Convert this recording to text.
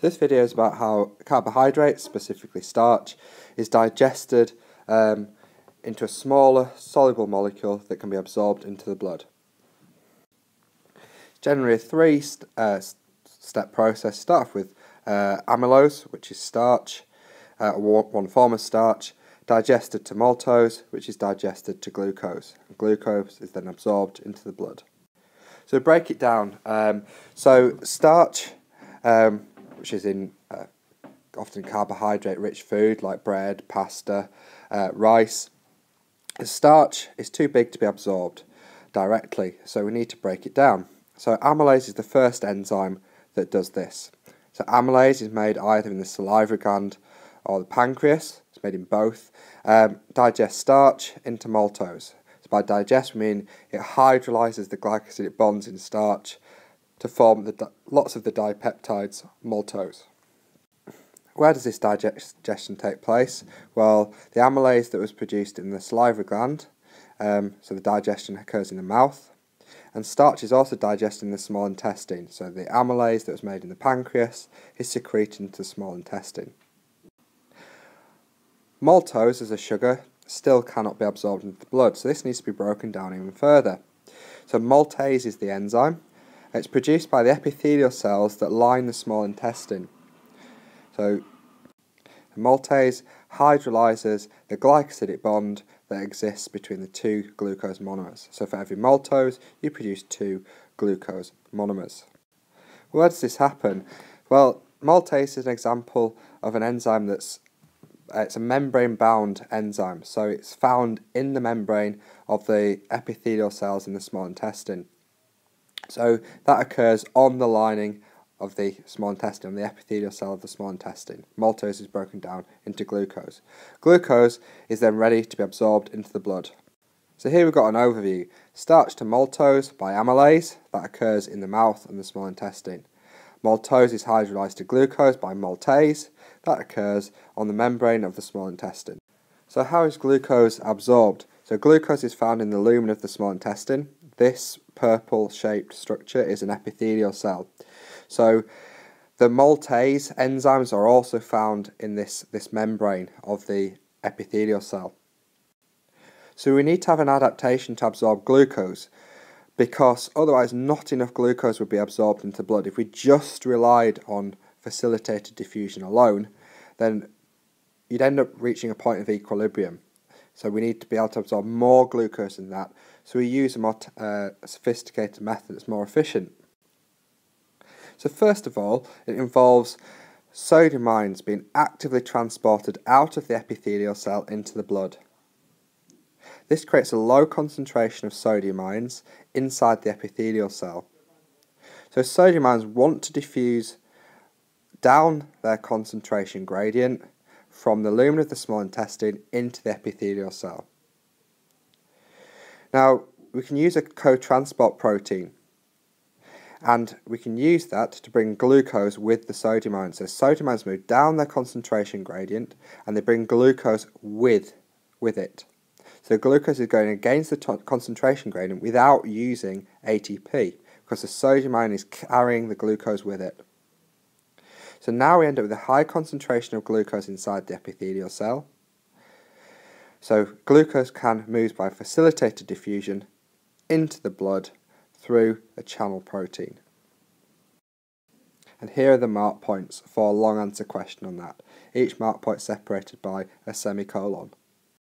This video is about how carbohydrates, specifically starch, is digested um, into a smaller soluble molecule that can be absorbed into the blood. Generally a three st uh, step process. Start off with uh, amylose, which is starch, uh, one form of starch, digested to maltose, which is digested to glucose. And glucose is then absorbed into the blood. So break it down. Um, so starch um, which is in uh, often carbohydrate rich food like bread, pasta, uh, rice. The starch is too big to be absorbed directly, so we need to break it down. So amylase is the first enzyme that does this. So amylase is made either in the salivary gland or the pancreas. It's made in both. Um, digest starch into maltose. So by digest we mean it hydrolyzes the glycosidic bonds in starch to form the lots of the dipeptides maltose. Where does this digestion take place? Well, the amylase that was produced in the salivary gland, um, so the digestion occurs in the mouth, and starch is also digested in the small intestine, so the amylase that was made in the pancreas is secreted into the small intestine. Maltose as a sugar still cannot be absorbed into the blood, so this needs to be broken down even further. So maltase is the enzyme, it's produced by the epithelial cells that line the small intestine. So, maltase hydrolyzes the glycosidic bond that exists between the two glucose monomers. So for every maltose, you produce two glucose monomers. Where does this happen? Well, maltase is an example of an enzyme that's uh, it's a membrane-bound enzyme, so it's found in the membrane of the epithelial cells in the small intestine. So that occurs on the lining of the small intestine, on the epithelial cell of the small intestine. Maltose is broken down into glucose. Glucose is then ready to be absorbed into the blood. So here we've got an overview. Starch to maltose by amylase, that occurs in the mouth and the small intestine. Maltose is hydrolyzed to glucose by maltase, that occurs on the membrane of the small intestine. So how is glucose absorbed? So glucose is found in the lumen of the small intestine. This purple shaped structure is an epithelial cell. So the maltase enzymes are also found in this, this membrane of the epithelial cell. So we need to have an adaptation to absorb glucose because otherwise not enough glucose would be absorbed into blood. If we just relied on facilitated diffusion alone, then you'd end up reaching a point of equilibrium. So we need to be able to absorb more glucose than that. So we use a more uh, sophisticated method that's more efficient. So first of all, it involves sodium ions being actively transported out of the epithelial cell into the blood. This creates a low concentration of sodium ions inside the epithelial cell. So sodium ions want to diffuse down their concentration gradient from the lumen of the small intestine into the epithelial cell. Now, we can use a co-transport protein and we can use that to bring glucose with the sodium ions. So sodium ions move down their concentration gradient and they bring glucose with, with it. So glucose is going against the concentration gradient without using ATP because the sodium ion is carrying the glucose with it. So now we end up with a high concentration of glucose inside the epithelial cell. So glucose can move by facilitated diffusion into the blood through a channel protein. And here are the mark points for a long answer question on that. Each mark point separated by a semicolon.